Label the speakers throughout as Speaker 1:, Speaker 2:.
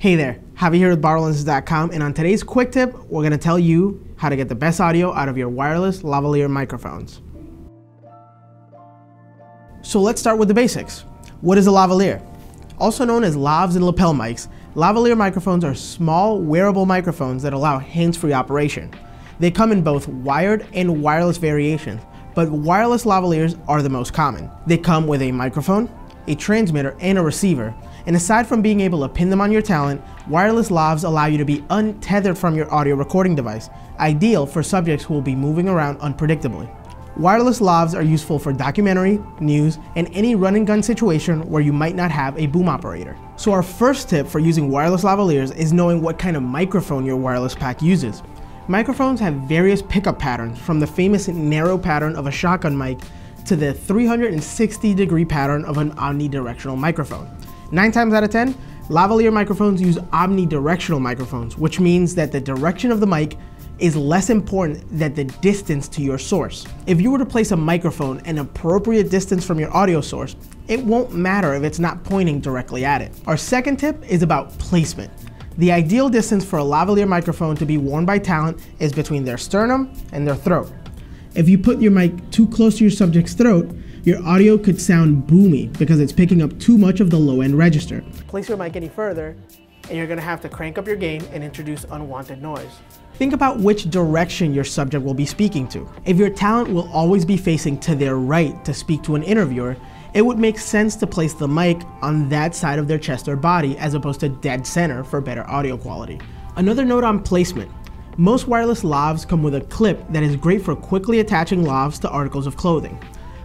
Speaker 1: Hey there, Javi here with BorrowLenses.com and on today's quick tip, we're to tell you how to get the best audio out of your wireless lavalier microphones. So let's start with the basics. What is a lavalier? Also known as lavs and lapel mics, lavalier microphones are small wearable microphones that allow hands-free operation. They come in both wired and wireless variations, but wireless lavaliers are the most common. They come with a microphone, a transmitter, and a receiver. And aside from being able to pin them on your talent, wireless lavs allow you to be untethered from your audio recording device, ideal for subjects who will be moving around unpredictably. Wireless lavs are useful for documentary, news, and any run and gun situation where you might not have a boom operator. So our first tip for using wireless lavaliers is knowing what kind of microphone your wireless pack uses. Microphones have various pickup patterns from the famous narrow pattern of a shotgun mic to the 360 degree pattern of an omnidirectional microphone. Nine times out of 10, lavalier microphones use omnidirectional microphones, which means that the direction of the mic is less important than the distance to your source. If you were to place a microphone an appropriate distance from your audio source, it won't matter if it's not pointing directly at it. Our second tip is about placement. The ideal distance for a lavalier microphone to be worn by talent is between their sternum and their throat. If you put your mic too close to your subject's throat, your audio could sound boomy because it's picking up too much of the low end register. Place your mic any further, and you're gonna have to crank up your gain and introduce unwanted noise. Think about which direction your subject will be speaking to. If your talent will always be facing to their right to speak to an interviewer, it would make sense to place the mic on that side of their chest or body as opposed to dead center for better audio quality. Another note on placement. Most wireless lavs come with a clip that is great for quickly attaching lavs to articles of clothing.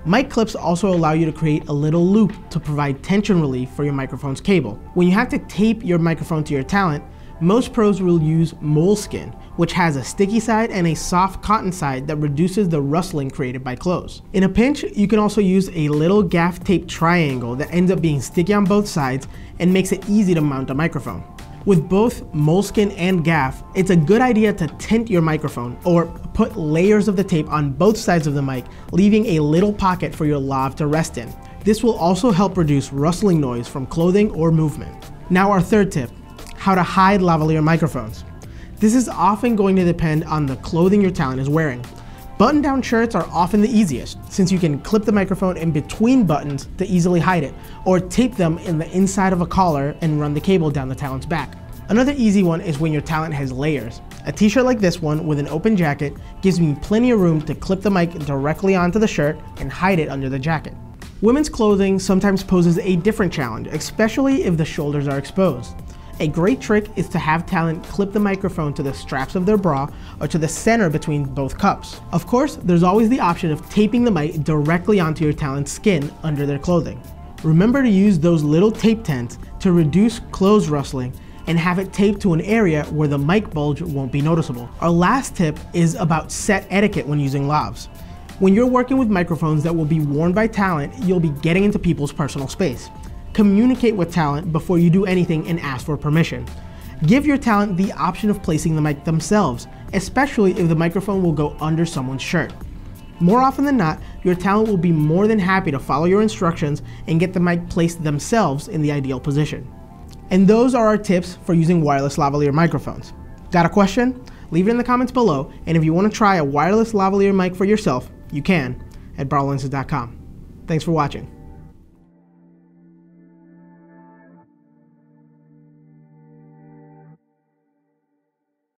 Speaker 1: Mic clips also allow you to create a little loop to provide tension relief for your microphone's cable. When you have to tape your microphone to your talent, most pros will use moleskin, which has a sticky side and a soft cotton side that reduces the rustling created by clothes. In a pinch, you can also use a little gaff tape triangle that ends up being sticky on both sides and makes it easy to mount a microphone. With both moleskin and gaff, it's a good idea to tent your microphone or put layers of the tape on both sides of the mic, leaving a little pocket for your lav to rest in. This will also help reduce rustling noise from clothing or movement. Now our third tip, how to hide lavalier microphones. This is often going to depend on the clothing your talent is wearing. Button down shirts are often the easiest, since you can clip the microphone in between buttons to easily hide it, or tape them in the inside of a collar and run the cable down the talent's back. Another easy one is when your talent has layers. A t-shirt like this one with an open jacket gives me plenty of room to clip the mic directly onto the shirt and hide it under the jacket. Women's clothing sometimes poses a different challenge, especially if the shoulders are exposed. A great trick is to have talent clip the microphone to the straps of their bra or to the center between both cups. Of course, there's always the option of taping the mic directly onto your talent's skin under their clothing. Remember to use those little tape tents to reduce clothes rustling and have it taped to an area where the mic bulge won't be noticeable. Our last tip is about set etiquette when using lavs. When you're working with microphones that will be worn by talent, you'll be getting into people's personal space. Communicate with talent before you do anything and ask for permission. Give your talent the option of placing the mic themselves, especially if the microphone will go under someone's shirt. More often than not, your talent will be more than happy to follow your instructions and get the mic placed themselves in the ideal position. And those are our tips for using wireless lavalier microphones. Got a question? Leave it in the comments below, and if you want to try a wireless lavalier mic for yourself, you can at borrowlenses.com. Thanks for watching.